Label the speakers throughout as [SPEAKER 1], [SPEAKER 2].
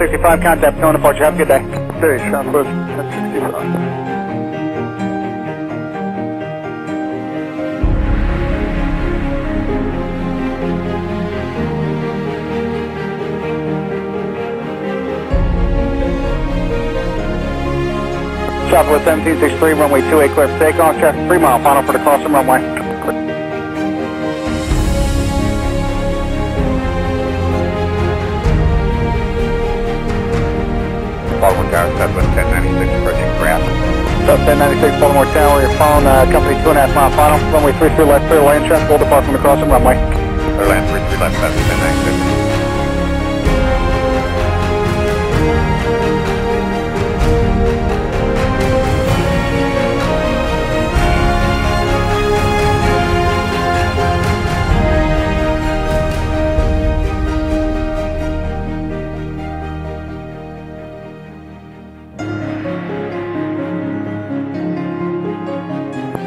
[SPEAKER 1] 1065, contact no departure. Have a good day.
[SPEAKER 2] Okay, Southwest 1065.
[SPEAKER 1] Southwest 1763, runway 28, clear for takeoff. Traffic 3 mile, final for the crossing runway.
[SPEAKER 3] Southwest 1096, approaching.
[SPEAKER 1] South 1096, Baltimore Tower, your phone, uh, company 2.5 mile final. Runway 33 left, clear land traffic, will depart from the crossing runway.
[SPEAKER 3] Clear land 33 left, Southwest 1096.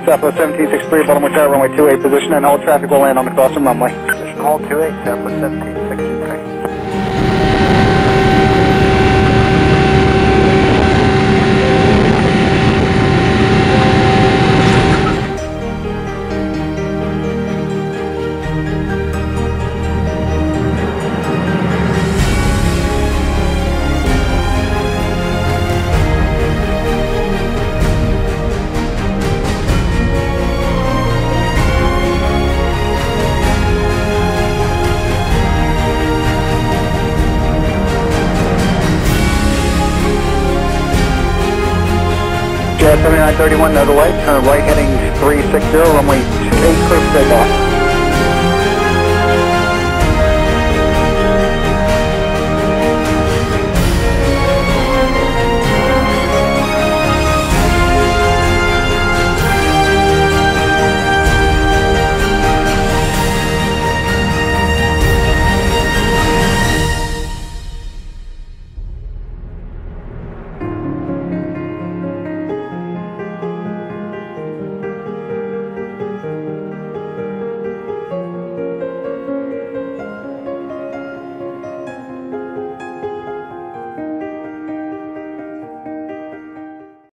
[SPEAKER 1] Southwest 1763, Baltimore Tower, runway 28, position and all traffic will land on the crossing runway.
[SPEAKER 2] Position hold 28, Southwest 1763.
[SPEAKER 1] Jet 7931, no delay, turn right heading 360, runway 28, clear for takeoff.